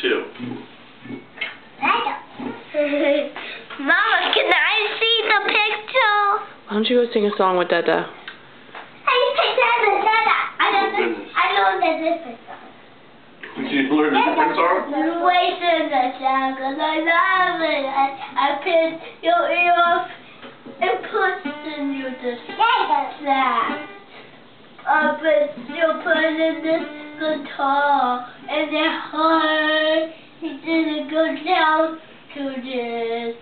Two. Mama, can I see the picture? Why don't you go sing a song with Dada? Hey, hey, Dada, Dada. I know this. I know that this is song. Did you learn a different song? Wait in the jungle, I love it. I, I pin your ear off and put in you the sack. I put you put in this guitar down to this.